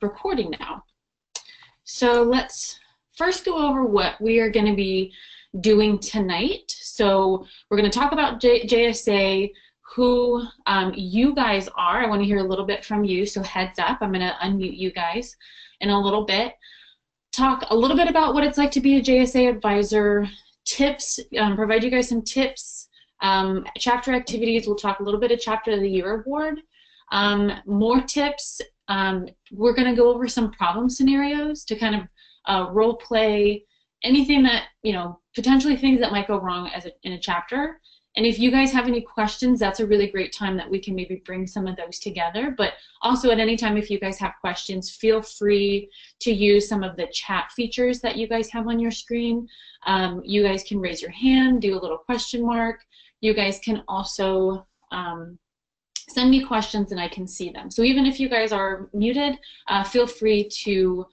recording now. So let's first go over what we are going to be doing tonight. So we're going to talk about J JSA, who um, you guys are. I want to hear a little bit from you, so heads up. I'm going to unmute you guys in a little bit. Talk a little bit about what it's like to be a JSA advisor, tips, um, provide you guys some tips, um, chapter activities. We'll talk a little bit of Chapter of the Year Award. Um, more tips. Um, we're going to go over some problem scenarios to kind of uh, role play anything that, you know, potentially things that might go wrong as a, in a chapter. And if you guys have any questions, that's a really great time that we can maybe bring some of those together. But also at any time, if you guys have questions, feel free to use some of the chat features that you guys have on your screen. Um, you guys can raise your hand, do a little question mark. You guys can also um, send me questions and I can see them. So even if you guys are muted, uh, feel free to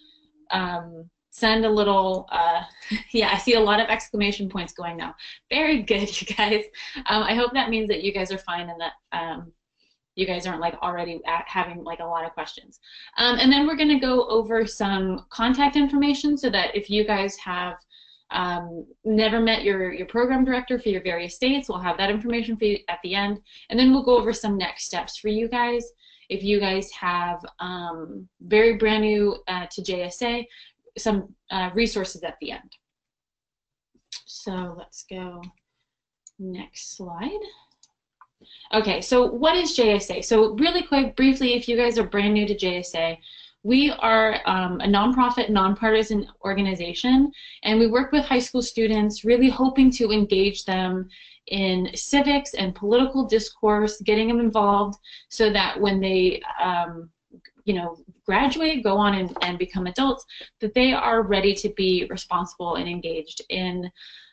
um, send a little, uh, yeah, I see a lot of exclamation points going now. Very good, you guys. Um, I hope that means that you guys are fine and that um, you guys aren't like already having like a lot of questions. Um, and then we're gonna go over some contact information so that if you guys have um, never met your, your program director for your various states, we'll have that information for you at the end. And then we'll go over some next steps for you guys. If you guys have um, very brand new uh, to JSA, some uh, resources at the end. So let's go next slide. Okay, so what is JSA? So really quick, briefly, if you guys are brand new to JSA, we are um, a nonprofit, nonpartisan organization, and we work with high school students, really hoping to engage them in civics and political discourse, getting them involved so that when they um, you know, graduate, go on and, and become adults, that they are ready to be responsible and engaged in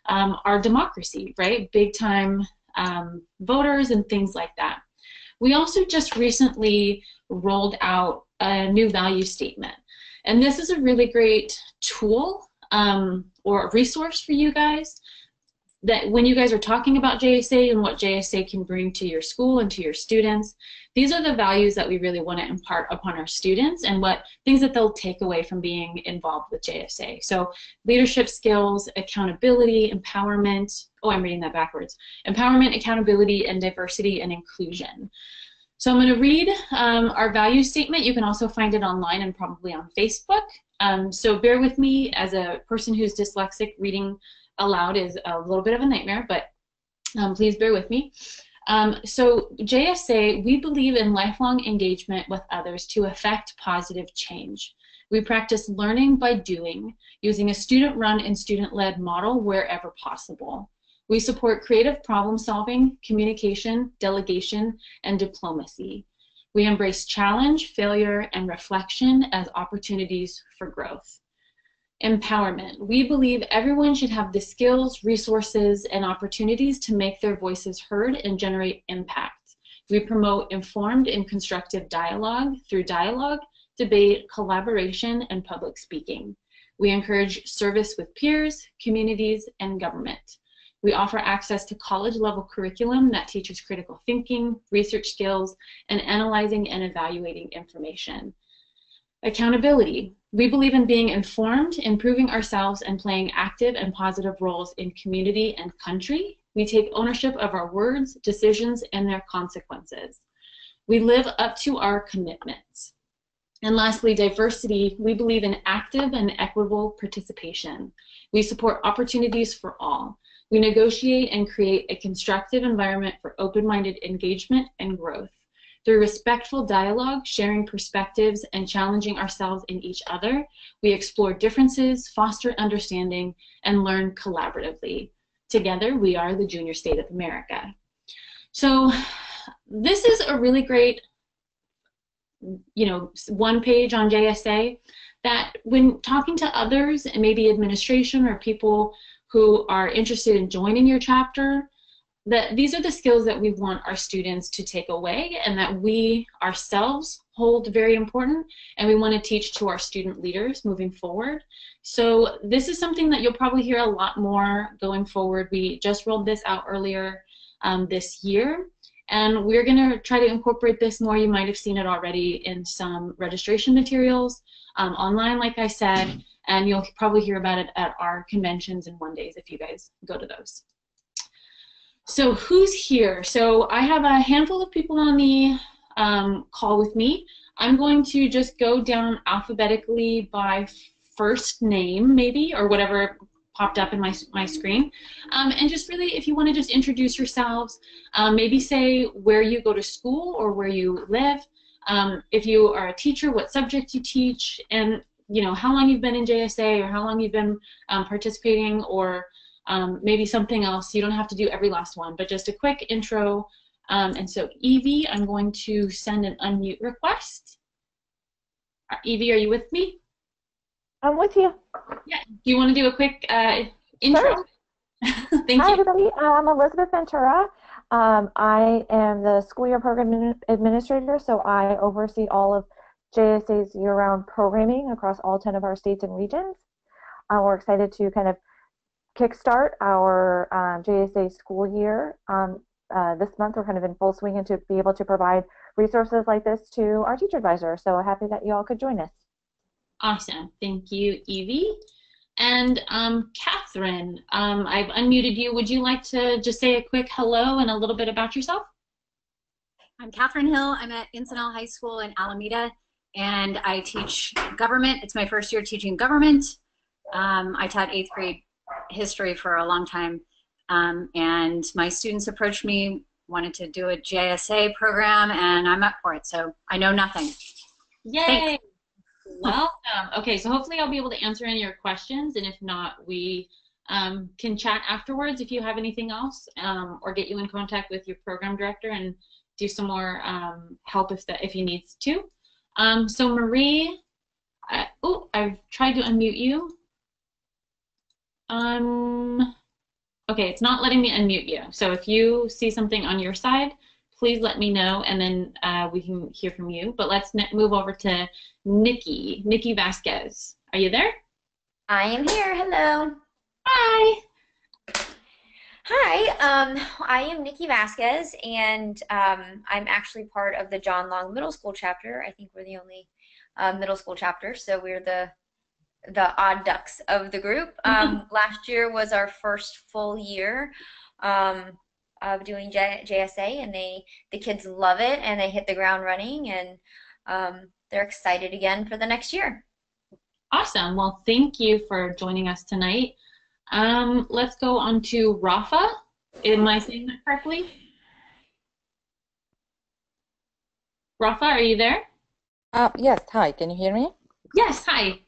um, our democracy, right? Big time um, voters and things like that. We also just recently rolled out a new value statement. And this is a really great tool um, or resource for you guys that when you guys are talking about JSA and what JSA can bring to your school and to your students, these are the values that we really want to impart upon our students and what things that they'll take away from being involved with JSA. So leadership skills, accountability, empowerment, oh, I'm reading that backwards, empowerment, accountability, and diversity and inclusion. So I'm going to read um, our value statement. You can also find it online and probably on Facebook. Um, so bear with me as a person who's dyslexic, reading aloud is a little bit of a nightmare, but um, please bear with me. Um, so JSA, we believe in lifelong engagement with others to affect positive change. We practice learning by doing, using a student-run and student-led model wherever possible. We support creative problem solving, communication, delegation, and diplomacy. We embrace challenge, failure, and reflection as opportunities for growth. Empowerment. We believe everyone should have the skills, resources, and opportunities to make their voices heard and generate impact. We promote informed and constructive dialogue through dialogue, debate, collaboration, and public speaking. We encourage service with peers, communities, and government. We offer access to college-level curriculum that teaches critical thinking, research skills, and analyzing and evaluating information. Accountability. We believe in being informed, improving ourselves, and playing active and positive roles in community and country. We take ownership of our words, decisions, and their consequences. We live up to our commitments. And lastly, diversity. We believe in active and equitable participation. We support opportunities for all. We negotiate and create a constructive environment for open-minded engagement and growth. Through respectful dialogue, sharing perspectives, and challenging ourselves in each other, we explore differences, foster understanding, and learn collaboratively. Together, we are the Junior State of America. So this is a really great, you know, one page on JSA that when talking to others, and maybe administration or people who are interested in joining your chapter, that these are the skills that we want our students to take away and that we ourselves hold very important and we want to teach to our student leaders moving forward. So this is something that you'll probably hear a lot more going forward. We just rolled this out earlier um, this year And we're going to try to incorporate this more. You might have seen it already in some registration materials um, online, like I said, and you'll probably hear about it at our conventions and one days if you guys go to those. So who's here? So I have a handful of people on the um, call with me. I'm going to just go down alphabetically by first name, maybe, or whatever popped up in my, my screen. Um, and just really, if you want to just introduce yourselves, um, maybe say where you go to school or where you live. Um, if you are a teacher, what subject you teach, and you know how long you've been in JSA or how long you've been um, participating, or um, maybe something else. You don't have to do every last one, but just a quick intro. Um, and so Evie, I'm going to send an unmute request. Uh, Evie, are you with me? I'm with you. Yeah. Do you want to do a quick uh, intro? Sure. Thank you. Hi, you. everybody. I'm Elizabeth Ventura. Um, I am the school year program administrator, so I oversee all of JSA's year-round programming across all 10 of our states and regions. Uh, we're excited to kind of kickstart our um, JSA school year um, uh, this month. We're kind of in full swing and to be able to provide resources like this to our teacher advisor. So happy that you all could join us. Awesome. Thank you, Evie. And um, Catherine, um, I've unmuted you. Would you like to just say a quick hello and a little bit about yourself? I'm Catherine Hill. I'm at Encinal High School in Alameda, and I teach government. It's my first year teaching government. Um, I taught eighth grade history for a long time, um, and my students approached me, wanted to do a JSA program, and I'm up for it. So I know nothing. Yay! Thanks. Welcome. Okay, so hopefully I'll be able to answer any of your questions, and if not, we um, can chat afterwards if you have anything else, um, or get you in contact with your program director and do some more um, help if that if he needs to. Um, so Marie, I, oh, I've tried to unmute you. Um, okay, it's not letting me unmute you. So if you see something on your side, please let me know, and then uh, we can hear from you. But let's move over to Nikki, Nikki Vasquez. Are you there? I am here. Hello. Hi. Hi. Um, I am Nikki Vasquez, and um, I'm actually part of the John Long Middle School chapter. I think we're the only uh, middle school chapter, so we're the the odd ducks of the group. Um, last year was our first full year um, of doing J- JSA, and they the kids love it, and they hit the ground running, and um, they're excited again for the next year. Awesome. Well, thank you for joining us tonight. Um, let's go on to Rafa. Am I saying that correctly? Rafa, are you there? Uh, yes, hi, can you hear me? Yes. Hi.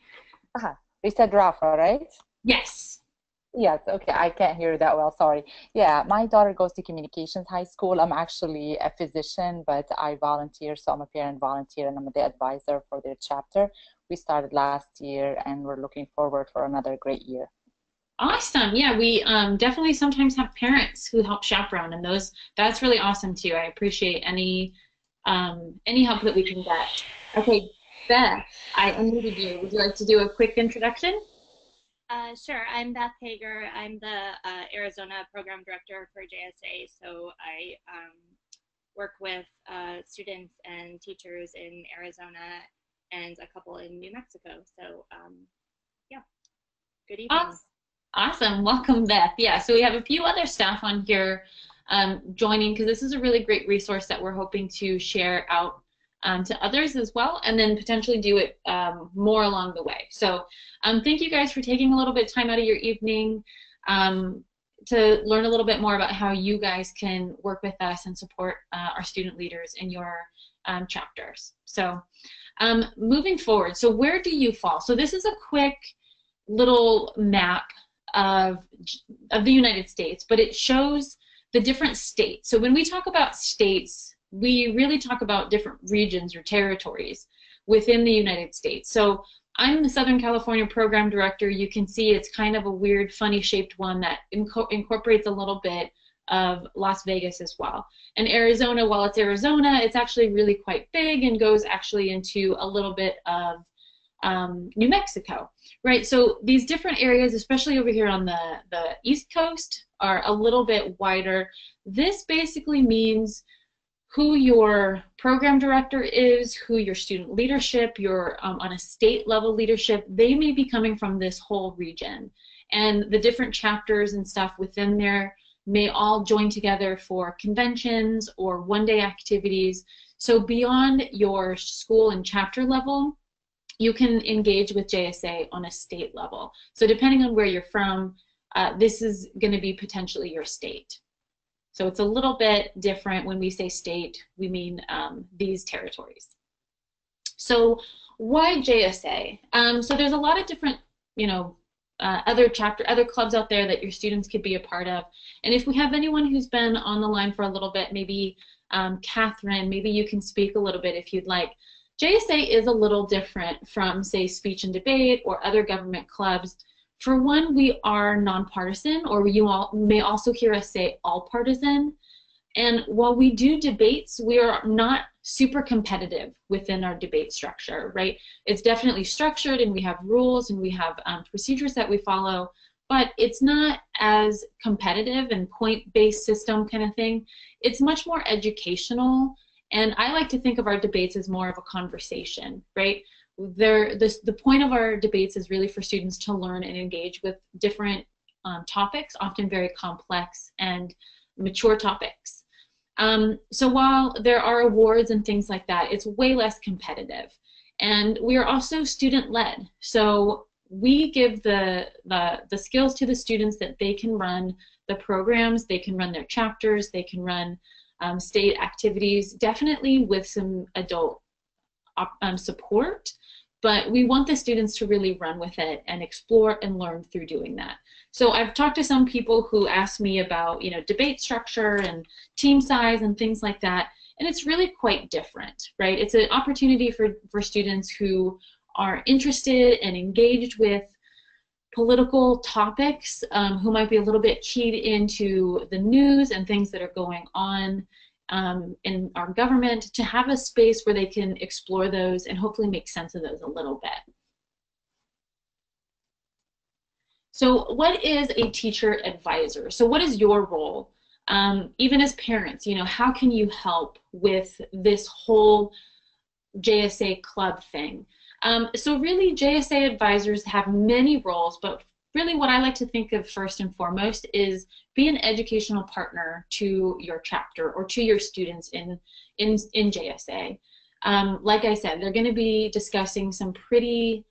You said Rafa, right? Yes. Yes, okay, I can't hear that well, sorry. Yeah, my daughter goes to Communications High School. I'm actually a physician, but I volunteer, so I'm a parent volunteer and I'm the advisor for their chapter. We started last year and we're looking forward for another great year. Awesome. Yeah, we um, definitely sometimes have parents who help chaperone, and those that's really awesome too. I appreciate any um, any help that we can get. Okay, Beth, I unmuted you. Would you like to do a quick introduction? Uh, sure. I'm Beth Hager. I'm the uh, Arizona Program Director for JSA. So I um, work with uh, students and teachers in Arizona and a couple in New Mexico. So um, yeah, good evening. Awesome. Awesome. Welcome, Beth. Yeah, so we have a few other staff on here um, joining because this is a really great resource that we're hoping to share out um, to others as well and then potentially do it um, more along the way. So um, thank you guys for taking a little bit of time out of your evening um, to learn a little bit more about how you guys can work with us and support uh, our student leaders in your um, chapters. So um, moving forward, so where do you fall? So this is a quick little map of, of the United States, but it shows the different states. So when we talk about states, we really talk about different regions or territories within the United States. So I'm the Southern California program director. You can see it's kind of a weird, funny shaped one that inco incorporates a little bit of Las Vegas as well. And Arizona, while it's Arizona, it's actually really quite big and goes actually into a little bit of um, New Mexico, right? So these different areas, especially over here on the, the East Coast, are a little bit wider. This basically means who your program director is, who your student leadership, your um, on a state level leadership, they may be coming from this whole region. And the different chapters and stuff within there may all join together for conventions or one day activities. So beyond your school and chapter level, you can engage with JSA on a state level. So depending on where you're from, uh, this is going to be potentially your state. So it's a little bit different when we say state, we mean um, these territories. So why JSA? Um, so there's a lot of different, you know, uh, other chapter, other clubs out there that your students could be a part of. And if we have anyone who's been on the line for a little bit, maybe um, Catherine, maybe you can speak a little bit if you'd like. JSA is a little different from, say, speech and debate or other government clubs. For one, we are nonpartisan, or you all may also hear us say all partisan. And while we do debates, we are not super competitive within our debate structure, right? It's definitely structured and we have rules and we have um, procedures that we follow, but it's not as competitive and point-based system kind of thing. It's much more educational and I like to think of our debates as more of a conversation, right? There, this, the point of our debates is really for students to learn and engage with different um, topics, often very complex and mature topics. Um, so while there are awards and things like that, it's way less competitive. And we are also student-led. So we give the, the, the skills to the students that they can run the programs, they can run their chapters, they can run um, state activities, definitely with some adult um, support, but we want the students to really run with it and explore and learn through doing that. So I've talked to some people who ask me about, you know, debate structure and team size and things like that, and it's really quite different, right? It's an opportunity for, for students who are interested and engaged with political topics um, who might be a little bit keyed into the news and things that are going on um, in our government to have a space where they can explore those and hopefully make sense of those a little bit. So what is a teacher advisor? So what is your role? Um, even as parents, you know, how can you help with this whole JSA club thing? Um, so really, JSA advisors have many roles, but really what I like to think of first and foremost is be an educational partner to your chapter or to your students in, in, in JSA. Um, like I said, they're going to be discussing some pretty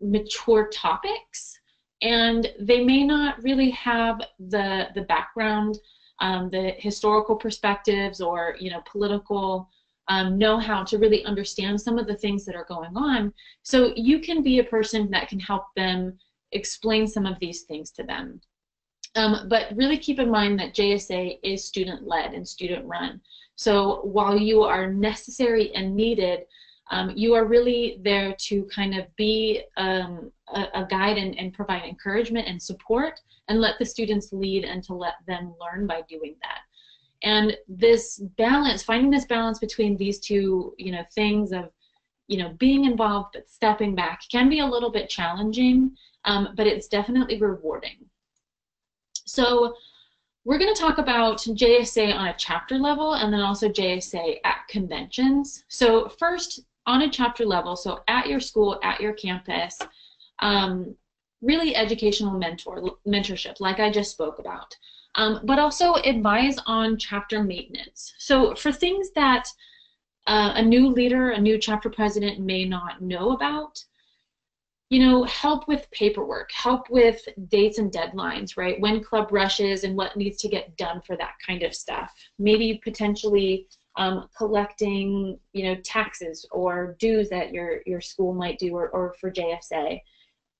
mature topics and they may not really have the, the background, um, the historical perspectives or, you know, political um, know how to really understand some of the things that are going on. So you can be a person that can help them explain some of these things to them. Um, but really keep in mind that JSA is student-led and student-run. So while you are necessary and needed, um, you are really there to kind of be um, a, a, guide and, and provide encouragement and support and let the students lead and to let them learn by doing that. And this balance, finding this balance between these two, you know, things of, you know, being involved but stepping back can be a little bit challenging, um, but it's definitely rewarding. So we're going to talk about JSA on a chapter level and then also JSA at conventions. So first, on a chapter level, so at your school, at your campus, um, really educational mentor mentorship, like I just spoke about um, but also advise on chapter maintenance. So for things that uh, a new leader, a new chapter president may not know about, you know, help with paperwork, help with dates and deadlines, right? When club rushes and what needs to get done for that kind of stuff. Maybe potentially um, collecting, you know, taxes or dues that your, your school might do or, or for JSA.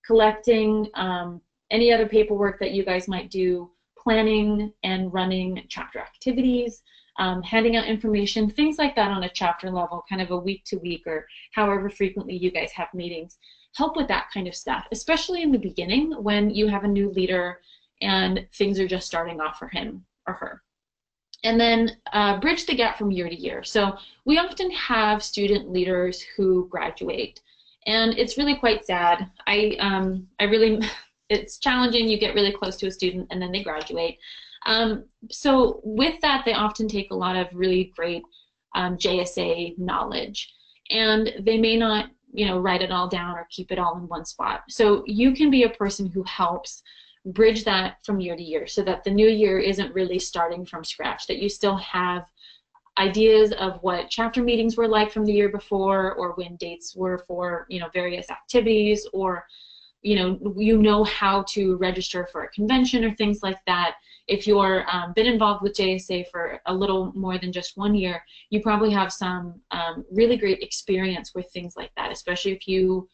Collecting um, any other paperwork that you guys might do planning and running chapter activities, um, handing out information, things like that on a chapter level, kind of a week to week or however frequently you guys have meetings. Help with that kind of stuff, especially in the beginning when you have a new leader and things are just starting off for him or her. And then uh, bridge the gap from year to year. So we often have student leaders who graduate, and it's really quite sad. I um, I really it's challenging. You get really close to a student and then they graduate. Um, so with that, they often take a lot of really great um, JSA knowledge, and they may not, you know, write it all down or keep it all in one spot. So you can be a person who helps bridge that from year to year, so that the new year isn't really starting from scratch. That you still have ideas of what chapter meetings were like from the year before, or when dates were for, you know, various activities, or you know, you know how to register for a convention or things like that if you're um, been involved with JSA for a little more than just one year, you probably have some um, really great experience with things like that, especially if you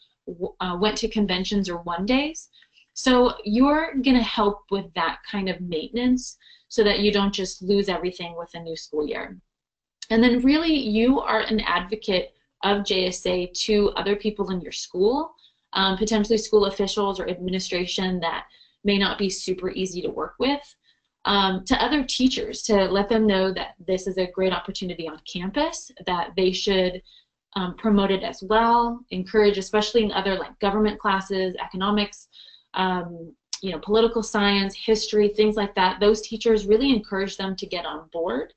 uh, went to conventions or one days. So you're going to help with that kind of maintenance so that you don't just lose everything with a new school year. And then really you are an advocate of JSA to other people in your school, um, potentially school officials or administration that may not be super easy to work with um, to other teachers to let them know that this is a great opportunity on campus, that they should um, promote it as well, encourage, especially in other like government classes, economics, um, you know, political science, history, things like that. Those teachers really encourage them to get on board.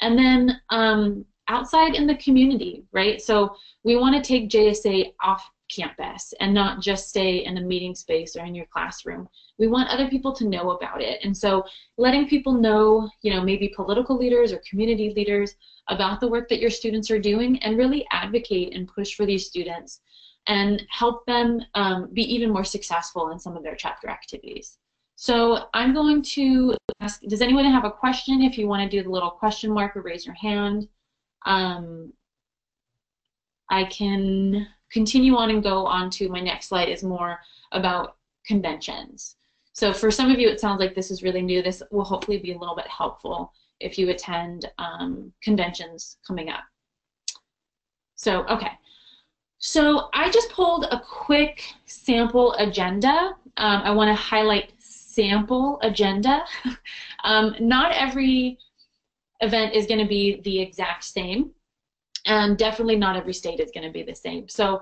And then um, outside in the community, right? So we want to take JSA off campus and not just stay in a meeting space or in your classroom. We want other people to know about it. And so letting people know, you know, maybe political leaders or community leaders about the work that your students are doing and really advocate and push for these students and help them um, be even more successful in some of their chapter activities. So I'm going to ask, does anyone have a question? If you want to do the little question mark or raise your hand. Um, I can continue on and go on to my next slide is more about conventions. So for some of you, it sounds like this is really new. This will hopefully be a little bit helpful if you attend um, conventions coming up. So, okay. So I just pulled a quick sample agenda. Um, I want to highlight sample agenda. um, not every event is going to be the exact same and definitely not every state is going to be the same. So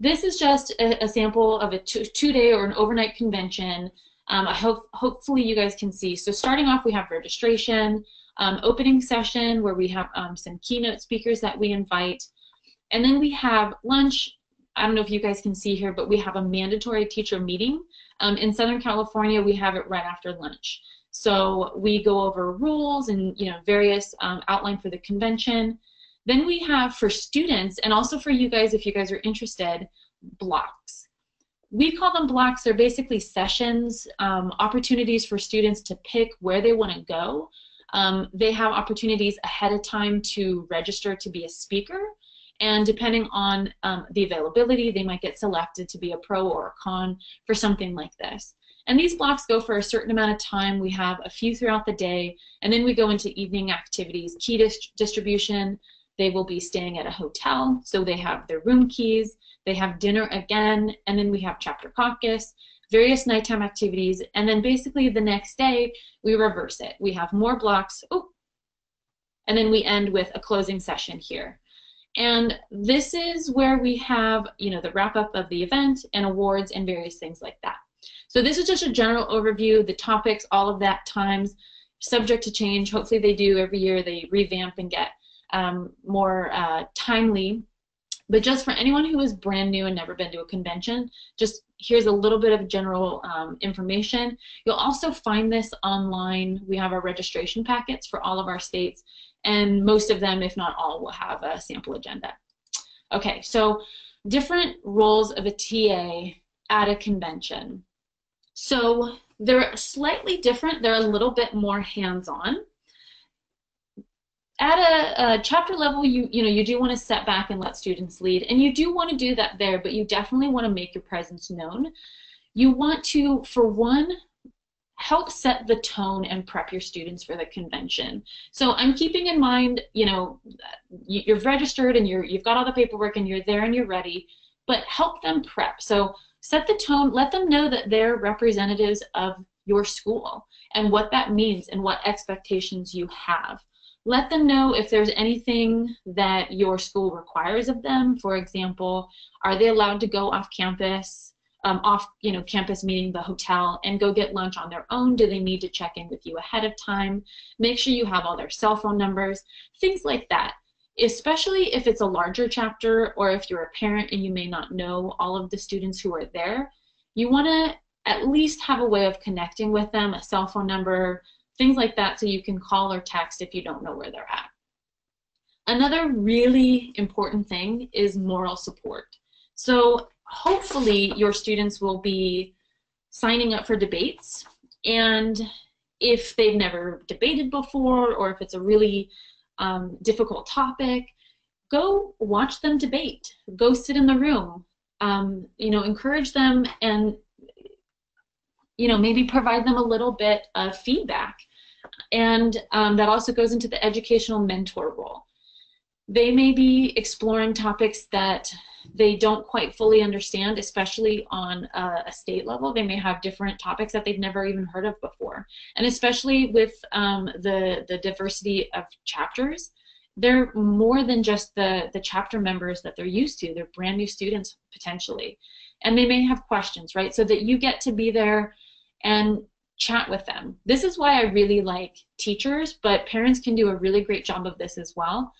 this is just a, a sample of a two, two, day or an overnight convention. Um, I hope hopefully you guys can see. So starting off, we have registration, um, opening session where we have um, some keynote speakers that we invite, and then we have lunch. I don't know if you guys can see here, but we have a mandatory teacher meeting. Um, in Southern California, we have it right after lunch. So we go over rules and you know various um, outline for the convention. Then we have for students, and also for you guys if you guys are interested, blocks. We call them blocks. They're basically sessions, um, opportunities for students to pick where they want to go. Um, they have opportunities ahead of time to register to be a speaker. And depending on um, the availability, they might get selected to be a pro or a con for something like this. And these blocks go for a certain amount of time. We have a few throughout the day, and then we go into evening activities, key dist distribution, they will be staying at a hotel, so they have their room keys, they have dinner again, and then we have chapter caucus, various nighttime activities, and then basically the next day we reverse it. We have more blocks, oh, and then we end with a closing session here. And this is where we have, you know, the wrap up of the event and awards and various things like that. So this is just a general overview, the topics, all of that times, subject to change. Hopefully they do every year, they revamp and get um, more uh, timely. But just for anyone who is brand new and never been to a convention, just here's a little bit of general um, information. You'll also find this online. We have our registration packets for all of our states, and most of them, if not all, will have a sample agenda. Okay, so different roles of a TA at a convention. So they're slightly different. They're a little bit more hands-on at a, a, chapter level, you you know you do want to step back and let students lead, and you do want to do that there, but you definitely want to make your presence known. You want to, for one, help set the tone and prep your students for the convention. So I'm keeping in mind, you know, you've registered and you're you've got all the paperwork and you're there and you're ready, but help them prep. So set the tone, let them know that they're representatives of your school and what that means and what expectations you have. Let them know if there's anything that your school requires of them. For example, are they allowed to go off campus? um, off, you know, campus meeting the hotel and go get lunch on their own? Do they need to check in with you ahead of time? Make sure you have all their cell phone numbers, things like that. Especially if it's a larger chapter or if you're a parent and you may not know all of the students who are there, you want to at least have a way of connecting with them, a cell phone number, things like that, so you can call or text if you don't know where they're at. Another really important thing is moral support. So hopefully your students will be signing up for debates and if they've never debated before or if it's a really um, difficult topic, go watch them debate. Go sit in the room. Um, you know, encourage them and you know maybe provide them a little bit of feedback. And um, that also goes into the educational mentor role. They may be exploring topics that they don't quite fully understand, especially on a, a, state level. They may have different topics that they've never even heard of before. And especially with um, the, the diversity of chapters, they're more than just the, the chapter members that they're used to. They're brand new students potentially. And they may have questions, right? So that you get to be there and chat with them. This is why I really like teachers, but parents can do a really great job of this as well.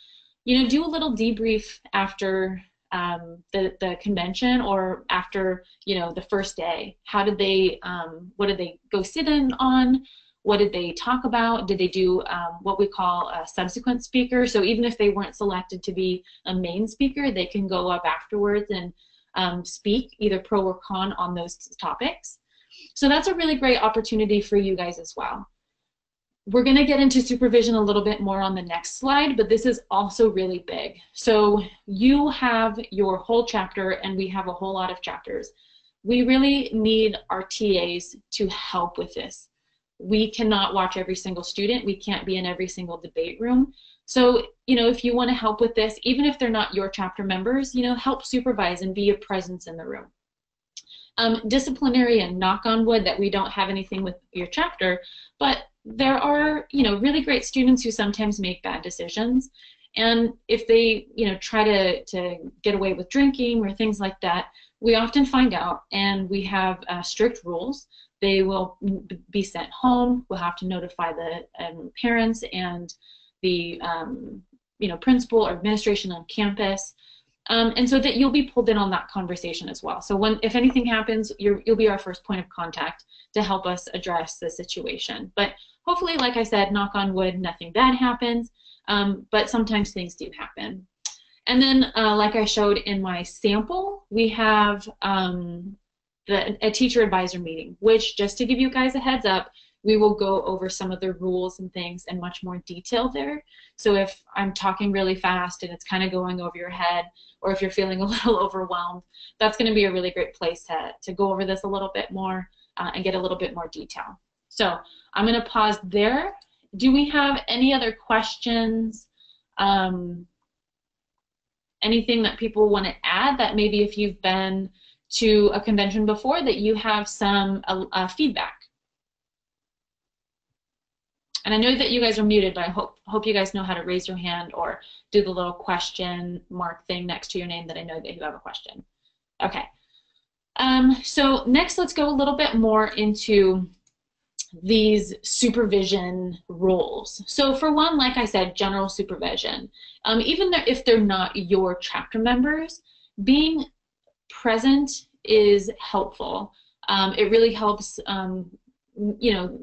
You know, do a little debrief after um, the the convention or after you know the first day? How did they? Um, what did they go sit in on? What did they talk about? Did they do um, what we call a subsequent speaker? So even if they weren't selected to be a main speaker, they can go up afterwards and um, speak either pro or con on those topics. So that's a really great opportunity for you guys as well. We're going to get into supervision a little bit more on the next slide, but this is also really big. So you have your whole chapter, and we have a whole lot of chapters. We really need our TAs to help with this. We cannot watch every single student. We can't be in every single debate room. So, you know, if you want to help with this, even if they're not your chapter members, you know, help supervise and be a presence in the room. Um, disciplinary and knock on wood that we don't have anything with your chapter, but there are, you know, really great students who sometimes make bad decisions. And if they, you know, try to, to get away with drinking or things like that, we often find out and we have uh, strict rules. They will be sent home. We'll have to notify the um, parents and the, um, you know, principal or administration on campus. Um, and so that you'll be pulled in on that conversation as well. So when, if anything happens, you will be our first point of contact to help us address the situation. But hopefully, like I said, knock on wood, nothing bad happens, um, but sometimes things do happen. And then, uh, like I showed in my sample, we have um, the, a teacher advisor meeting, which just to give you guys a heads up, we will go over some of the rules and things in much more detail there. So if I'm talking really fast and it's kind of going over your head, or if you're feeling a little overwhelmed, that's going to be a really great place to, to go over this a little bit more uh, and get a little bit more detail. So I'm going to pause there. Do we have any other questions? Um, anything that people want to add that maybe if you've been to a convention before that you have some uh, uh, feedback? And I know that you guys are muted, but I hope hope you guys know how to raise your hand or do the little question mark thing next to your name that I know that you have a question. Okay. Um, so next, let's go a little bit more into these supervision roles. So for one, like I said, general supervision. Um, even if they're not your chapter members, being present is helpful. Um, it really helps, um, you know,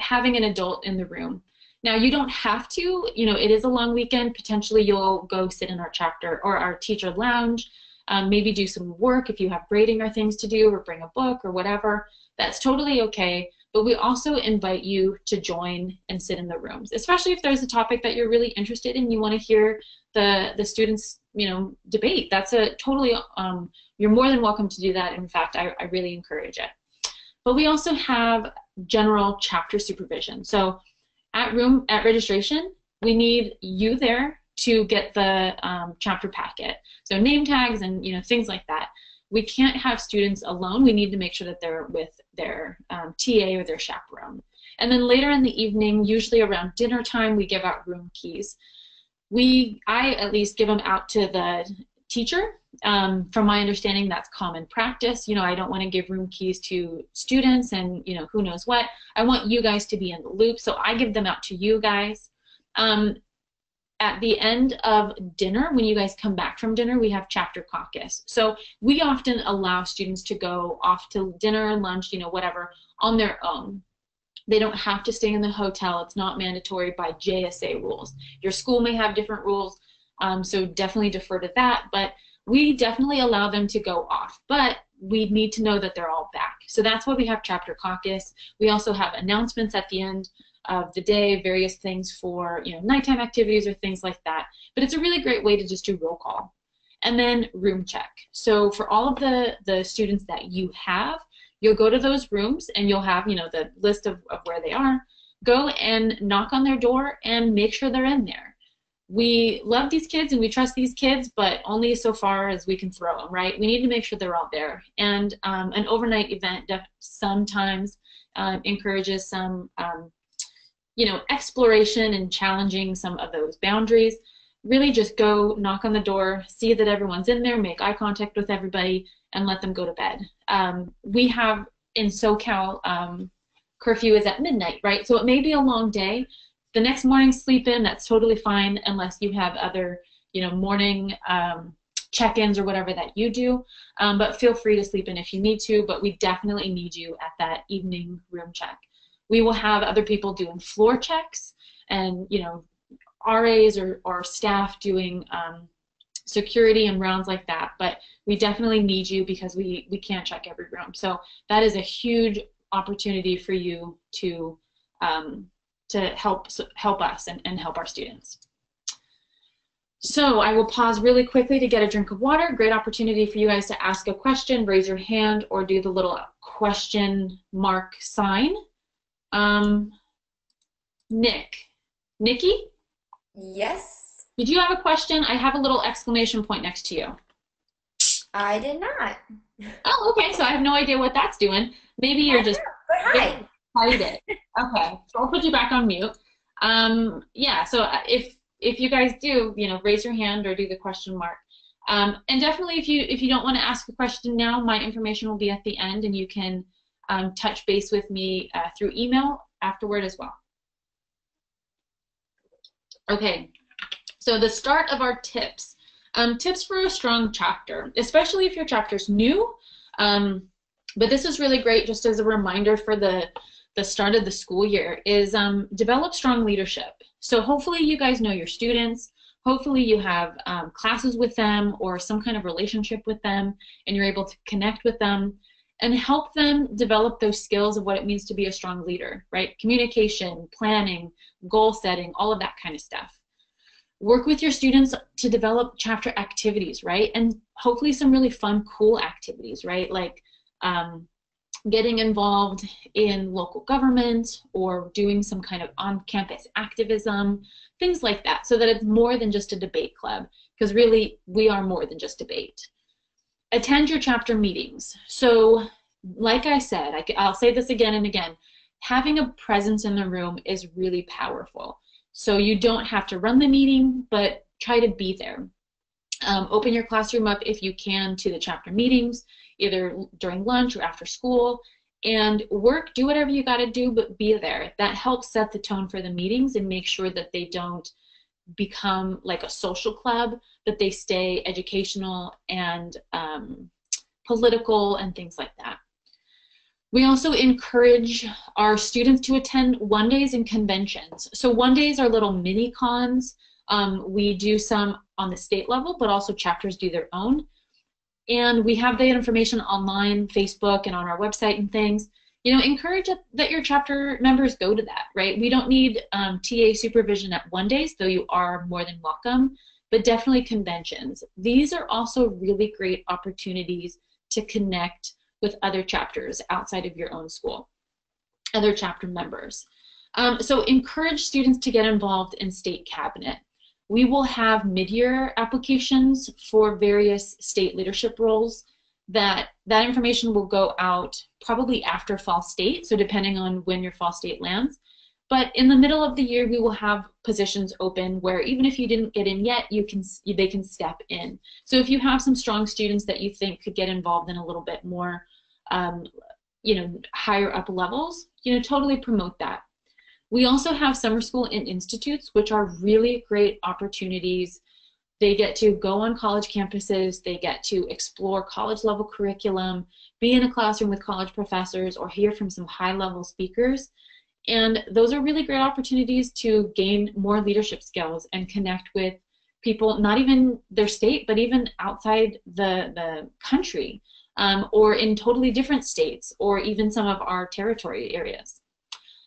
having an adult in the room. Now you don't have to, you know, it is a long weekend. Potentially you'll go sit in our chapter or our teacher lounge, um, maybe do some work if you have grading or things to do or bring a book or whatever. That's totally okay but we also invite you to join and sit in the rooms, especially if there's a topic that you're really interested in. You want to hear the the students, you know, debate. That's a totally um, you're more than welcome to do that. In fact, I, I really encourage it. But we also have general chapter supervision. So at room at registration, we need you there to get the um, chapter packet. So name tags and you know things like that we can't have students alone. We need to make sure that they're with their um, TA or their chaperone. And then later in the evening, usually around dinner time, we give out room keys. We, I at least give them out to the teacher. Um, from my understanding, that's common practice. You know, I don't want to give room keys to students and, you know, who knows what. I want you guys to be in the loop, so I give them out to you guys. Um, at the end of dinner, when you guys come back from dinner, we have chapter caucus. So we often allow students to go off to dinner, and lunch, you know, whatever, on their own. They don't have to stay in the hotel. It's not mandatory by JSA rules. Your school may have different rules, um, so definitely defer to that. But we definitely allow them to go off. But we need to know that they're all back. So that's why we have chapter caucus. We also have announcements at the end of the day, various things for you know nighttime activities or things like that. But it's a really great way to just do roll call. And then room check. So for all of the, the students that you have, you'll go to those rooms and you'll have you know the list of, of where they are. Go and knock on their door and make sure they're in there. We love these kids and we trust these kids, but only so far as we can throw them, right? We need to make sure they're all there. And um, an overnight event sometimes uh, encourages some um, you know, exploration and challenging some of those boundaries. Really just go knock on the door, see that everyone's in there, make eye contact with everybody, and let them go to bed. Um, we have in SoCal, um, curfew is at midnight, right? So it may be a long day. The next morning, sleep in, that's totally fine unless you have other, you know, morning um, check-ins or whatever that you do. Um, but feel free to sleep in if you need to, but we definitely need you at that evening room check. We will have other people doing floor checks and, you know, RAs or, or staff doing um, security and rounds like that. But we definitely need you because we, we can't check every room. So that is a huge opportunity for you to um, to help help us and, and help our students. So I will pause really quickly to get a drink of water. Great opportunity for you guys to ask a question, raise your hand, or do the little question mark sign. Um, Nick. Nikki? Yes, Did you have a question? I have a little exclamation point next to you. I did not. Oh, okay, so I have no idea what that's doing. Maybe you're just But hi. Excited. Okay, so I'll put you back on mute. Um, yeah, so uh, if if you guys do, you know, raise your hand or do the question mark. Um, and definitely, if you if you don't want to ask a question now, my information will be at the end, and you can um, touch base with me uh, through email afterward as well. Okay, so the start of our tips. Um, tips for a strong chapter, especially if your chapter's new. Um, but this is really great just as a reminder for the, the start of the school year is um, develop strong leadership. So hopefully you guys know your students. Hopefully you have um, classes with them or some kind of relationship with them and you're able to connect with them and help them develop those skills of what it means to be a strong leader, right? Communication, planning, goal setting, all of that kind of stuff. Work with your students to develop chapter activities, right? And hopefully some really fun, cool activities, right? Like um, getting involved in local government or doing some kind of on-campus activism, things like that, so that it's more than just a debate club, because really we are more than just debate attend your chapter meetings. So, like I said, I, will say this again and again, having a presence in the room is really powerful. So you don't have to run the meeting, but try to be there. Um, open your classroom up if you can to the chapter meetings, either during lunch or after school, and work, do whatever you got to do, but be there. That helps set the tone for the meetings and make sure that they don't become like a social club, but they stay educational and um, political and things like that. We also encourage our students to attend one days and conventions. So one days are little mini cons. Um, we do some on the state level, but also chapters do their own. And we have that information online, Facebook, and on our website and things you know, encourage that your chapter members go to that, right? We don't need um, TA supervision at one days, though you are more than welcome, but definitely conventions. These are also really great opportunities to connect with other chapters outside of your own school, other chapter members. Um, so encourage students to get involved in state cabinet. We will have mid-year applications for various state leadership roles that that information will go out probably after fall state, so depending on when your fall state lands. But in the middle of the year, we will have positions open where even if you didn't get in yet, you can they can step in. So if you have some strong students that you think could get involved in a little bit more, um, you know, higher up levels, you know, totally promote that. We also have summer school and institutes, which are really great opportunities. They get to go on college campuses, they get to explore college level curriculum, be in a classroom with college professors, or hear from some high level speakers. And those are really great opportunities to gain more leadership skills and connect with people, not even their state, but even outside the, the country, um, or in totally different states, or even some of our territory areas.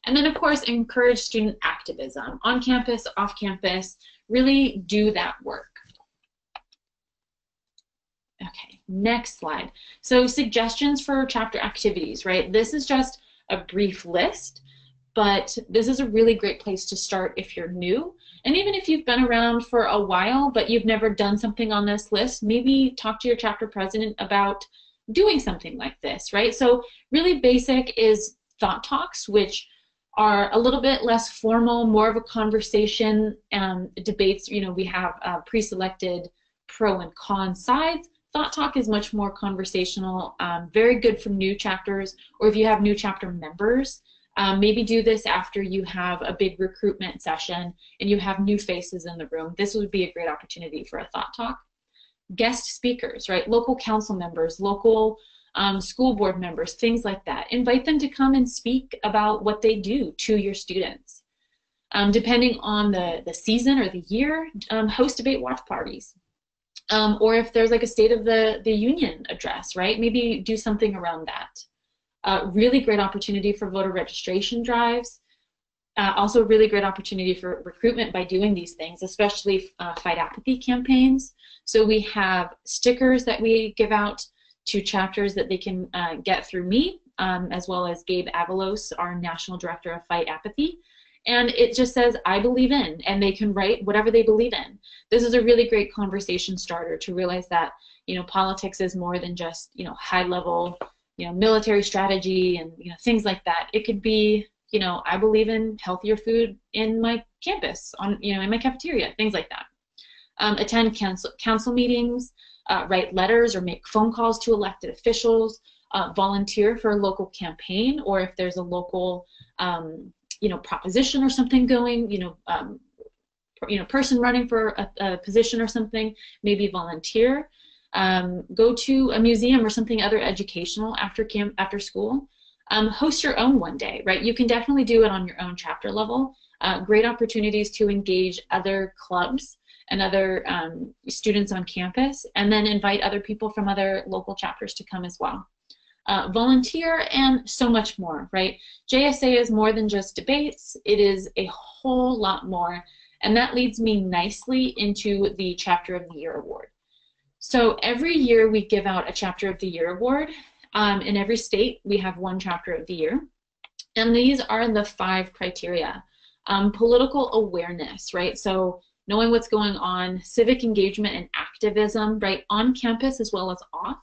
And then, of course, encourage student activism on campus, off campus, really do that work. Okay, next slide. So suggestions for chapter activities, right? This is just a brief list but this is a really great place to start if you're new. And even if you've been around for a while, but you've never done something on this list, maybe talk to your chapter president about doing something like this, right? So really basic is thought talks, which are a little bit less formal, more of a conversation, um, debates, you know, we have uh, pre-selected pro and con sides. Thought Talk is much more conversational, um, very good for new chapters, or if you have new chapter members, um, maybe do this after you have a big recruitment session and you have new faces in the room. This would be a great opportunity for a thought talk. Guest speakers, right? Local council members, local um, school board members, things like that. Invite them to come and speak about what they do to your students. Um, depending on the, the season or the year, um, host debate watch parties. Um, or if there's like a State of the, the Union address, right? Maybe do something around that. Uh, really great opportunity for voter registration drives. Uh, also a really great opportunity for recruitment by doing these things, especially uh, fight apathy campaigns. So we have stickers that we give out to chapters that they can uh, get through me, um, as well as Gabe Avalos, our National Director of Fight Apathy. And it just says, I believe in, and they can write whatever they believe in. This is a really great conversation starter to realize that, you know, politics is more than just, you know, high level you know, military strategy and you know things like that. It could be, you know, I believe in healthier food in my campus, on you know, in my cafeteria, things like that. Um, attend council council meetings, uh, write letters or make phone calls to elected officials, uh, volunteer for a local campaign, or if there's a local, um, you know, proposition or something going, you know, um, you know, person running for a, a position or something, maybe volunteer. Um, go to a museum or something other educational after camp after school. Um, host your own one day, right? You can definitely do it on your own chapter level. Uh, great opportunities to engage other clubs and other um, students on campus, and then invite other people from other local chapters to come as well. Uh, volunteer and so much more, right? JSA is more than just debates, it is a whole lot more, and that leads me nicely into the Chapter of the Year Award. So every year we give out a Chapter of the Year award. Um, in every state, we have one Chapter of the Year. And these are the five criteria. Um, political awareness, right? So knowing what's going on, civic engagement and activism, right, on campus as well as off.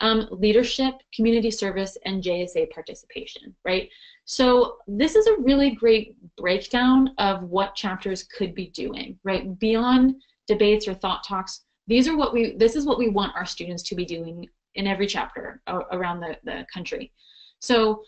Um, leadership, community service, and JSA participation, right? So this is a really great breakdown of what chapters could be doing, right? Beyond debates or thought talks, these are what we, this is what we want our students to be doing in every chapter around the, the country. So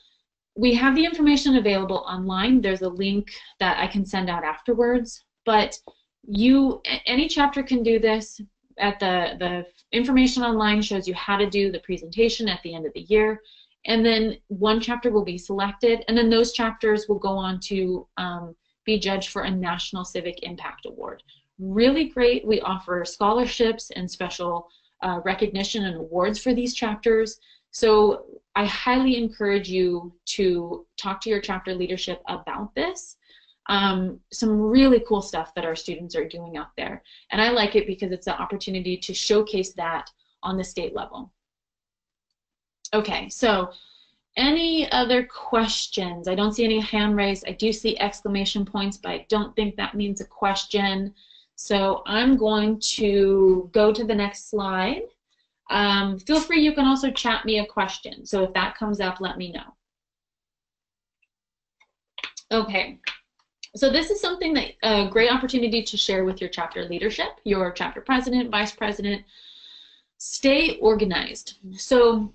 we have the information available online. There's a link that I can send out afterwards, but you, any chapter can do this. At the, the information online shows you how to do the presentation at the end of the year, and then one chapter will be selected, and then those chapters will go on to um, be judged for a National Civic Impact Award, really great. We offer scholarships and special uh, recognition and awards for these chapters. So I highly encourage you to talk to your chapter leadership about this. Um, some really cool stuff that our students are doing out there. And I like it because it's an opportunity to showcase that on the state level. Okay, so any other questions? I don't see any hand raised. I do see exclamation points, but I don't think that means a question. So I'm going to go to the next slide. Um, feel free, you can also chat me a question. So if that comes up, let me know. Okay, So this is something that a great opportunity to share with your chapter leadership, your chapter president, vice president. Stay organized. So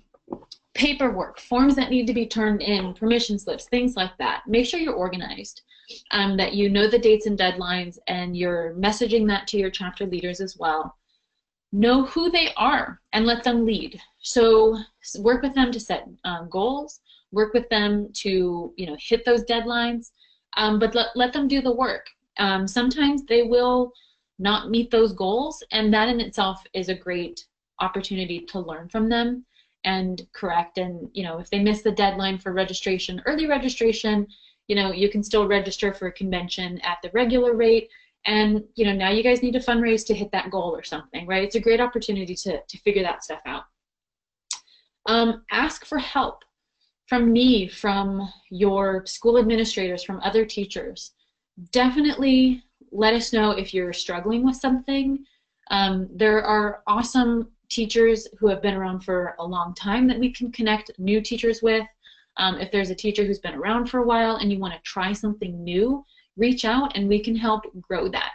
paperwork, forms that need to be turned in, permission slips, things like that. Make sure you're organized, um, that you know the dates and deadlines, and you're messaging that to your chapter leaders as well. Know who they are and let them lead. So work with them to set um, goals, work with them to you know hit those deadlines, um, but let, let them do the work. Um, sometimes they will not meet those goals, and that in itself is a great opportunity to learn from them and correct. And you know, if they miss the deadline for registration, early registration, you know, you can still register for a convention at the regular rate. And you know, now you guys need to fundraise to hit that goal or something, right? It's a great opportunity to to figure that stuff out. Um, ask for help from me, from your school administrators, from other teachers. Definitely let us know if you're struggling with something. Um, there are awesome teachers who have been around for a long time that we can connect new teachers with. Um, if there's a teacher who's been around for a while and you want to try something new, reach out and we can help grow that.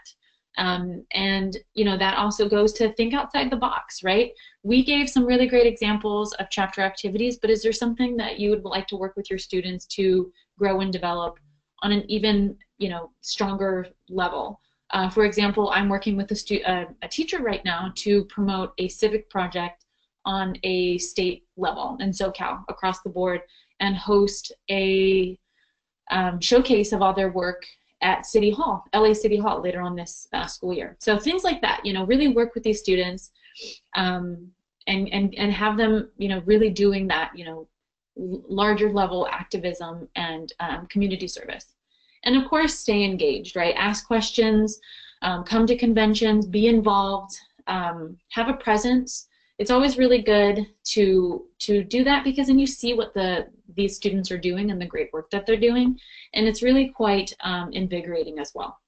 Um, and you know that also goes to think outside the box, right? We gave some really great examples of chapter activities, but is there something that you would like to work with your students to grow and develop on an even you know stronger level? Uh, for example, I'm working with a, a teacher right now to promote a civic project on a state level in SoCal across the board and host a um, showcase of all their work at City Hall, LA City Hall later on this uh, school year. So things like that, you know, really work with these students um, and, and, and have them, you know, really doing that, you know, larger level activism and um, community service. And of course, stay engaged, right? Ask questions, um, come to conventions, be involved, um, have a presence. It's always really good to to do that because then you see what the these students are doing and the great work that they're doing, and it's really quite um, invigorating as well.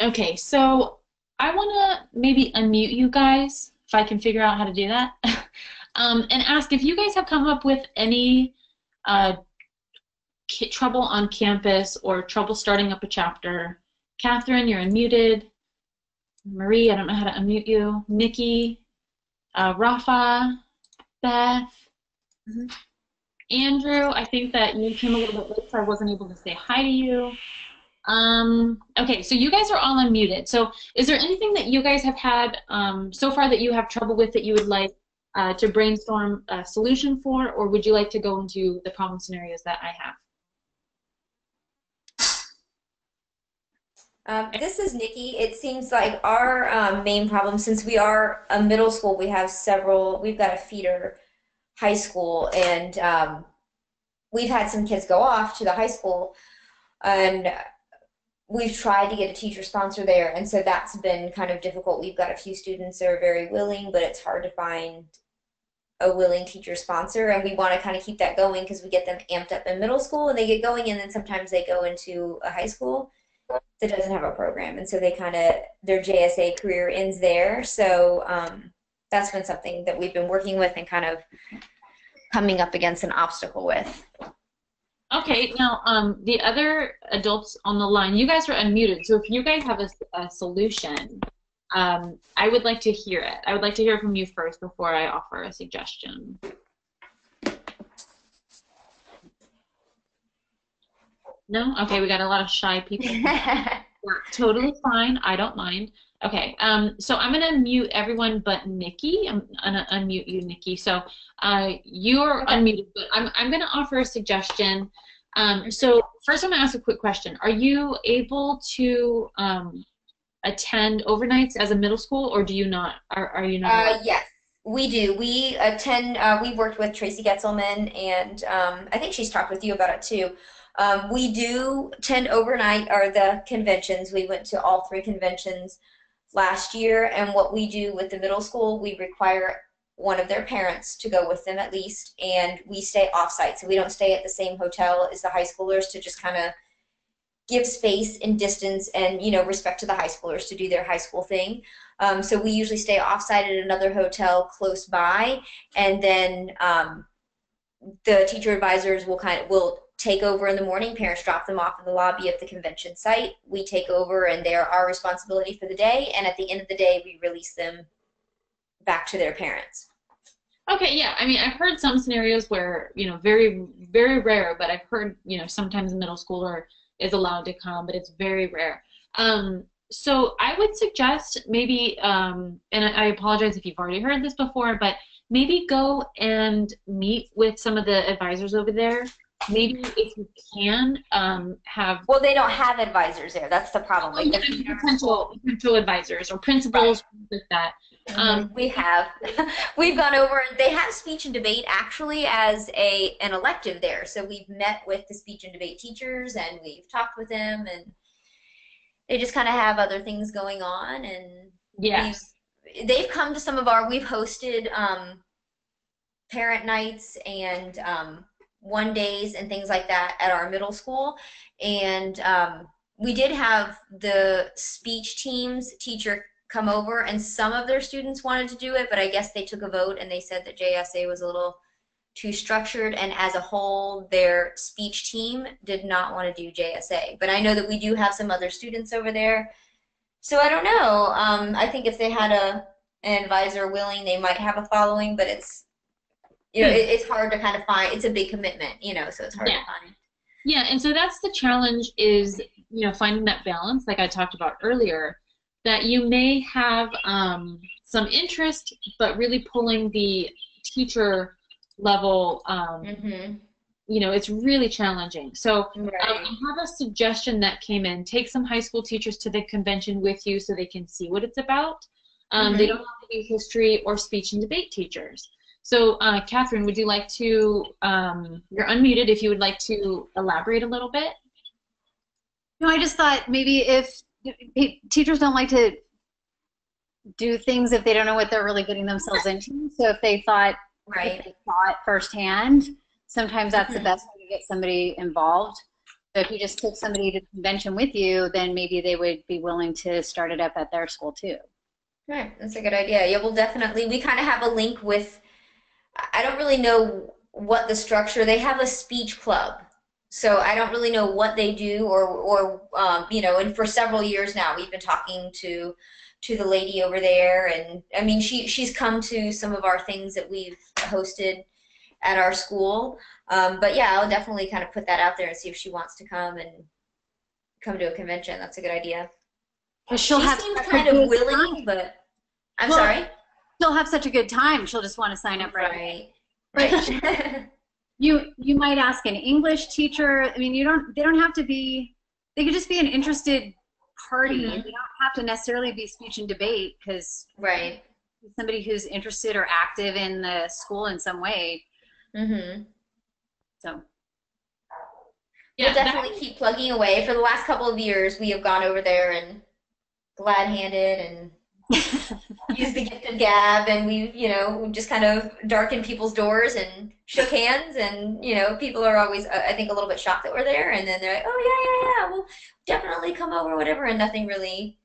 Okay, so I want to maybe unmute you guys if I can figure out how to do that, um, and ask if you guys have come up with any uh, trouble on campus or trouble starting up a chapter, Catherine, you're unmuted. Marie, I don't know how to unmute you. Nikki, uh, Rafa, Beth, mm -hmm. Andrew, I think that you came a little bit late, so I wasn't able to say hi to you. Um, okay, so you guys are all unmuted. So is there anything that you guys have had um, so far that you have trouble with that you would like uh, to brainstorm a solution for, or would you like to go into the problem scenarios that I have? Um, this is Nikki. It seems like our um, main problem, since we are a middle school, we have several, we've got a feeder high school, and um, we've had some kids go off to the high school, and we've tried to get a teacher sponsor there, and so that's been kind of difficult. We've got a few students that are very willing, but it's hard to find a willing teacher sponsor, and we want to kind of keep that going because we get them amped up in middle school, and they get going, and then sometimes they go into a high school that doesn't have a program, and so they kind of their JSA career ends there. So um, that's been something that we've been working with and kind of coming up against an obstacle with. Okay, now um, the other adults on the line, you guys are unmuted, so if you guys have a, a solution, um, I would like to hear it. I would like to hear from you first before I offer a suggestion. No? Okay, we got a lot of shy people. totally fine. I don't mind. Okay, um, so I'm going to mute everyone but Nikki. I'm going to unmute you, Nikki. So uh, you're okay. unmuted, but I'm, I'm going to offer a suggestion. Um, so first I'm going to ask a quick question. Are you able to um, attend overnights as a middle school, or do you not? Are, are you not? Uh, yes. We do. We attend. Uh, we worked with Tracy Getzelman, and um, I think she's talked with you about it too. Um, we do tend overnight or the conventions. We went to all three conventions last year, and what we do with the middle school, we require one of their parents to go with them at least, and we stay offsite. So we don't stay at the same hotel as the high schoolers to just kind of give space and distance and you know respect to the high schoolers to do their high school thing. Um, so we usually stay offsite at another hotel close by, and then um, the teacher advisors will kind of will take over in the morning. Parents drop them off in the lobby of the convention site. We take over, and they're our responsibility for the day. And at the end of the day, we release them back to their parents. Okay, yeah. I mean, I've heard some scenarios where, you know, very, very rare, but I've heard, you know, sometimes a middle schooler is allowed to come, but it's very rare. Um, so I would suggest maybe, um, and I apologize if you've already heard this before, but maybe go and meet with some of the advisors over there. Maybe if you can um, have Well, they don't have advisors there. That's the problem. Like, you know, potential potential advisors or principals like that. Um, we have we've gone over they have speech and debate actually as a an elective there so we've met with the speech and debate teachers and we've talked with them and they just kind of have other things going on and yes they've come to some of our we've hosted um, parent nights and um, one days and things like that at our middle school. And um, we did have the speech teams teacher come over and some of their students wanted to do it but i guess they took a vote and they said that jsa was a little too structured. And as a whole their speech team did not want to do jsa but i know that we do have some other students over there. So i don't know. Um, i think if they had a an advisor willing they might have a following but it's you know it, it's hard to kind of find it's a big commitment you know so it's hard Yeah. to find Yeah, and so that's the challenge is, you know, finding that balance, like I talked about earlier, that you may have um, some interest, but really pulling the teacher level, um, mm-hmm. you know, it's really challenging. So um. I have a suggestion that came in. Take some high school teachers to the convention with you so they can see what it's about. Um, They Mhm. don't have to be history or speech and debate teachers. So, uh, Catherine, would you like to, um, you're unmuted, if you would like to elaborate a little bit? No, I just thought maybe if teachers don't like to do things if they don't know what they're really getting themselves into. So if they thought if right they saw it firsthand, sometimes that's the Mhm. best way to get somebody involved. So if you just took somebody to the convention with you, then maybe they would be willing to start it up at their school too. Right, that's a good idea. Yeah, we'll definitely. We kind of have a link with. I don't really know what the structure. They have a speech club, so I don't really know what they do, or or um, you know. And for several years now, we've been talking to to the lady over there, and I mean, she she's come to some of our things that we've hosted at our school. Um, but yeah, I'll definitely kind of put that out there and see if she wants to come and come to a convention. That's a good idea. She'll she have seems kind of willing, time. but I'm Well, sorry. She'll have such a good time. She'll just want to sign up right away. Right. Right. You you might ask an English teacher. I mean, you don't. They don't have to be. They could just be an interested party. Mhm. They don't have to necessarily be speech and debate because right. somebody who's interested or active in the school in some way. Mm-hmm. So Yeah, we'll that- definitely keep plugging away. For the last couple of years, we have gone over there and glad-handed and used the gift of gab, and we've, you know, just kind of darkened people's doors and shook hands, and you know, people are always, uh, I think, a little bit shocked that we're there, and then they're like, oh yeah, yeah, yeah, we'll definitely come over, whatever, and nothing really.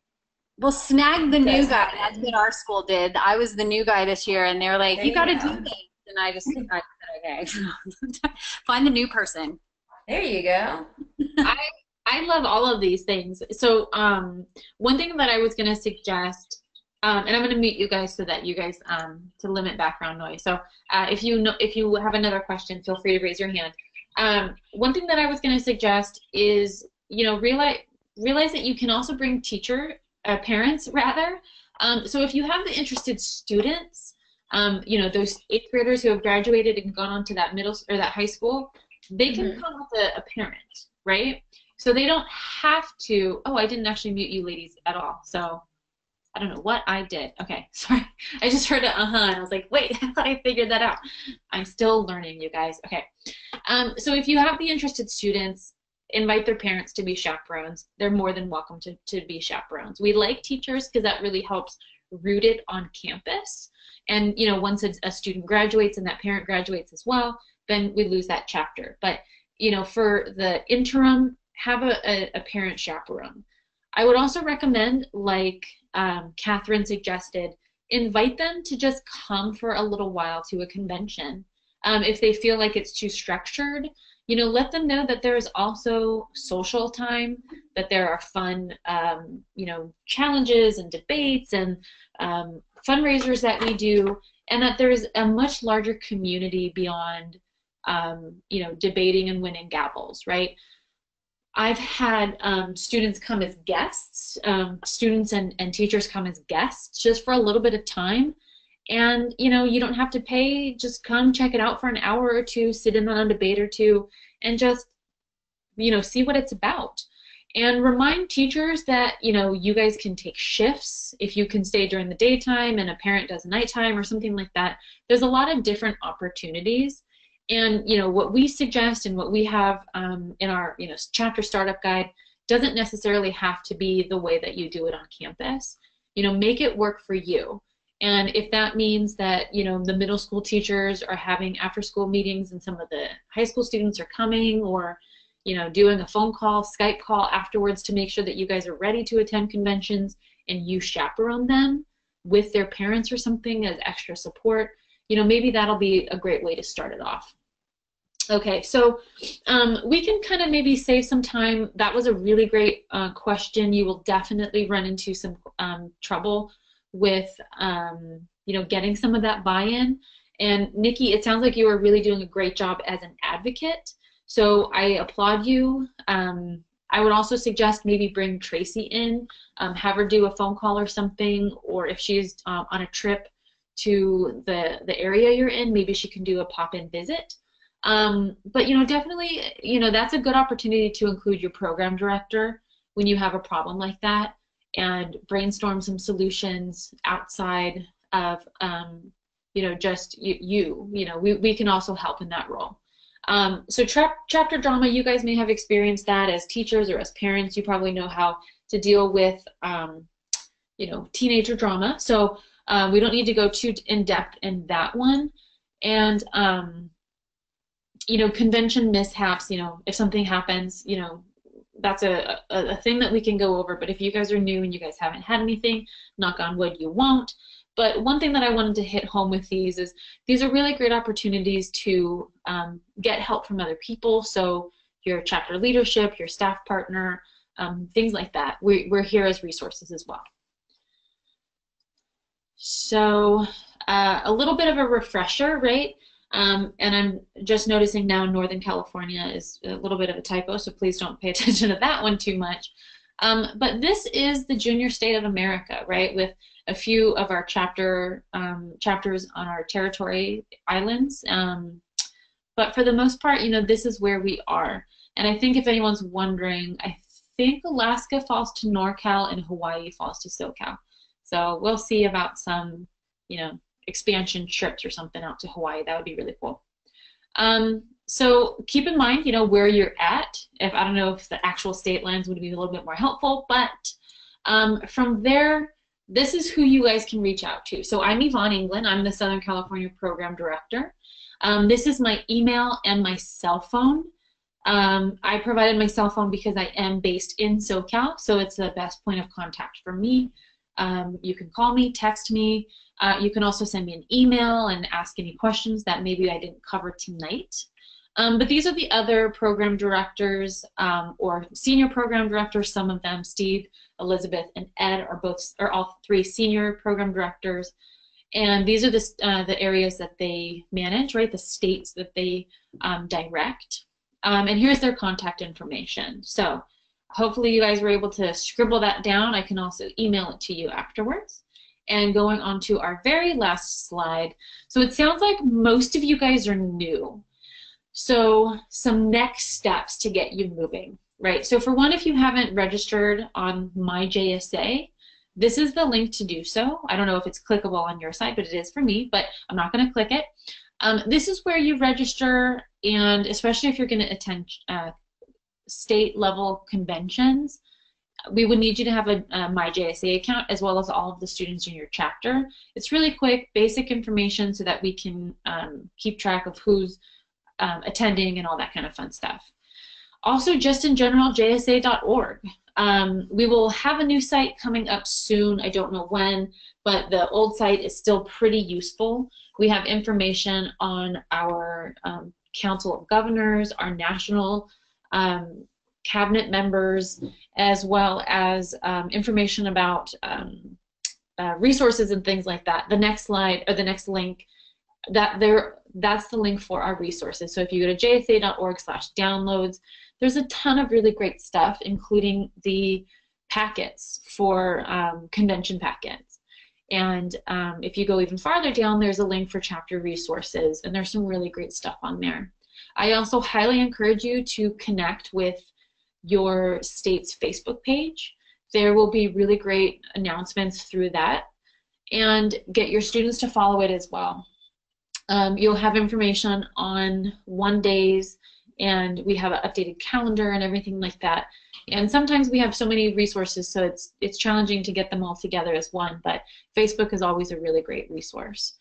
We'll snag the new guy. happen. That's what our school did. I was the new guy this year, and they're like, There "You you got to go. do this," and I just I said, "Okay." Find the new person. There you go. I, I love all of these things. So, um, one thing that I was going to suggest, um, and I'm going to mute you guys so that you guys um, to limit background noise. So, uh, if you know, if you have another question, feel free to raise your hand. Um, one thing that I was going to suggest is, you know, realize realize that you can also bring teacher uh, parents rather. Um, so, if you have the interested students, um, you know, those eighth graders who have graduated and gone on to that middle or that high school, they can Mhm. come with a, a parent, right? So they don't have to. Oh, I didn't actually mute you ladies at all. So I don't know what I did. Okay, sorry. I just heard a uh huh, and I was like, wait, I thought I figured that out. I'm still learning, you guys. Okay. Um, so if you have the interested students, invite their parents to be chaperones. They're more than welcome to, to be chaperones. We like teachers because that really helps root it on campus. And you know, once a, a student graduates and that parent graduates as well, then we lose that chapter. But you know, for the interim, have a, a, a parent chaperone. I would also recommend, like um, Catherine suggested, invite them to just come for a little while to a convention. Um, if they feel like it's too structured, you know, let them know that there is also social time, that there are fun, um, you know, challenges and debates and um, fundraisers that we do, and that there's a much larger community beyond, um, you know, debating and winning gavels, right? I've had um, students come as guests, um, students and, and teachers come as guests just for a little bit of time. And, you know, you don't have to pay, just come check it out for an hour or two, sit in on a debate or two, and just, you know, see what it's about. And remind teachers that, you know, you guys can take shifts if you can stay during the daytime and a parent does nighttime or something like that. There's a lot of different opportunities and you know what we suggest and what we have um, in our you know chapter startup guide doesn't necessarily have to be the way that you do it on campus. You know, make it work for you. And if that means that you know the middle school teachers are having after school meetings and some of the high school students are coming, or you know doing a phone call, Skype call afterwards to make sure that you guys are ready to attend conventions and you chaperone them with their parents or something as extra support, you know maybe that'll be a great way to start it off. Okay, so um, we can kind of maybe save some time. That was a really great uh, question. You will definitely run into some um, trouble with, um, you know, getting some of that buy-in. And Nikki, it sounds like you are really doing a great job as an advocate. So I applaud you. Um, I would also suggest maybe bring Tracy in, um, have her do a phone call or something, or if she's um, on a trip to the, the area you're in, maybe she can do a pop-in visit. Um, but you know, definitely, you know, that's a good opportunity to include your program director when you have a problem like that and brainstorm some solutions outside of, um, you know, just you, you. Know, we, we can also help in that role. Um, so tra chapter drama, you guys may have experienced that as teachers or as parents. You probably know how to deal with, um, you know, teenager drama. So uh, we don't need to go too in depth in that one. And um, you know, convention mishaps, you know, if something happens, you know, that's a, a, a, thing that we can go over. But if you guys are new and you guys haven't had anything, knock on wood, you won't. But one thing that I wanted to hit home with these is these are really great opportunities to um, get help from other people. So your chapter leadership, your staff partner, um, things like that. We, we're here as resources as well. So uh, a little bit of a refresher, right? Um, and I'm just noticing now Northern California is a little bit of a typo, so please don't pay attention to that one too much. Um, but this is the junior state of America, right, with a few of our chapter um, chapters on our territory islands. Um, but for the most part, you know, this is where we are. And I think if anyone's wondering, I think Alaska falls to NorCal and Hawaii falls to SoCal. So we'll see about some, you know, expansion trips or something out to Hawaii. That would be really cool. Um, so keep in mind, you know, where you're at. If I don't know if the actual state lines would be a little bit more helpful, but um, from there, this is who you guys can reach out to. So I'm Yvonne England. I'm the Southern California Program Director. Um, this is my email and my cell phone. Um, I provided my cell phone because I am based in SoCal, so it's the best point of contact for me. Um, you can call me, text me, uh, you can also send me an email and ask any questions that maybe I didn't cover tonight. Um, but these are the other program directors um, or senior program directors. Some of them, Steve, Elizabeth, and Ed, are both are all three senior program directors. And these are the uh, the areas that they manage, right? The states that they um, direct. Um, and here's their contact information. So hopefully you guys were able to scribble that down. I can also email it to you afterwards and going on to our very last slide. So it sounds like most of you guys are new. So some next steps to get you moving, right? So for one, if you haven't registered on MyJSA, this is the link to do so. I don't know if it's clickable on your side, but it is for me, but I'm not gonna click it. Um, this is where you register and especially if you're gonna attend uh, state level conventions, we would need you to have a, a MyJSA account as well as all of the students in your chapter. It's really quick, basic information so that we can um, keep track of who's um, attending and all that kind of fun stuff. Also, just in general, jsa.org. Um, we will have a new site coming up soon. I don't know when, but the old site is still pretty useful. We have information on our um, Council of Governors, our national um, cabinet members, as well as um, information about um, uh, resources and things like that. The next slide or the next link, that there, that's the link for our resources. So if you go to jsa.org/downloads, there's a ton of really great stuff, including the packets for um, convention packets. And um, if you go even farther down, there's a link for chapter resources, and there's some really great stuff on there. I also highly encourage you to connect with your state's Facebook page. There will be really great announcements through that, and get your students to follow it as well. Um, you'll have information on one days, and we have an updated calendar and everything like that. And sometimes we have so many resources, so it's it's challenging to get them all together as one. But Facebook is always a really great resource.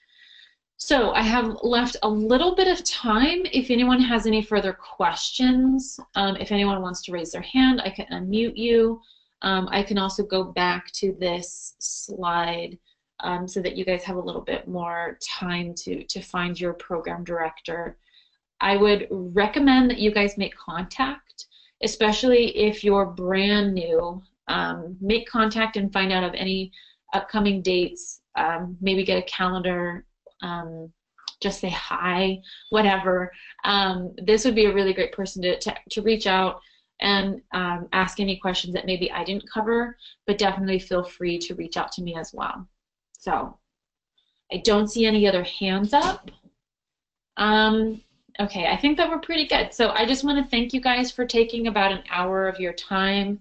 So I have left a little bit of time if anyone has any further questions. Um, if anyone wants to raise their hand, I can unmute you. Um, I can also go back to this slide um, so that you guys have a little bit more time to, to find your program director. I would recommend that you guys make contact, especially if you're brand new. Um, make contact and find out of any upcoming dates. Um, maybe get a calendar um, just say hi, whatever. Um, this would be a really great person to, to, to reach out and um, ask any questions that maybe I didn't cover, but definitely feel free to reach out to me as well. So I don't see any other hands up. Um, okay, I think that we're pretty good. So I just want to thank you guys for taking about an hour of your time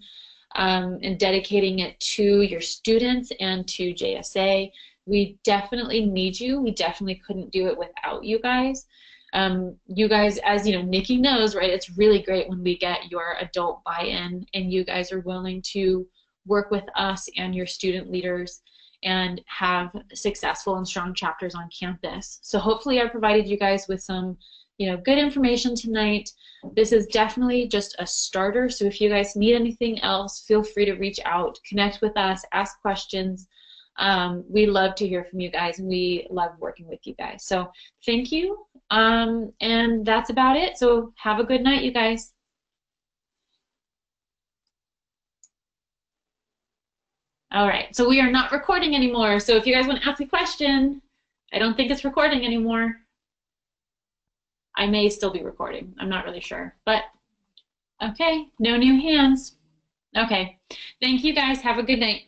um, and dedicating it to your students and to JSA we definitely need you. We definitely couldn't do it without you guys. Um, you guys, as you know, Nikki knows, right? It's really great when we get your adult buy-in and you guys are willing to work with us and your student leaders and have successful and strong chapters on campus. So hopefully I provided you guys with some, you know, good information tonight. This is definitely just a starter. So if you guys need anything else, feel free to reach out, connect with us, ask questions. Um, we love to hear from you guys and we love working with you guys. So thank you. Um, and that's about it. So have a good night, you guys. All right, so we are not recording anymore. So if you guys want to ask a question, I don't think it's recording anymore. I may still be recording. I'm not really sure. But okay, no new hands. Okay, thank you guys. Have a good night.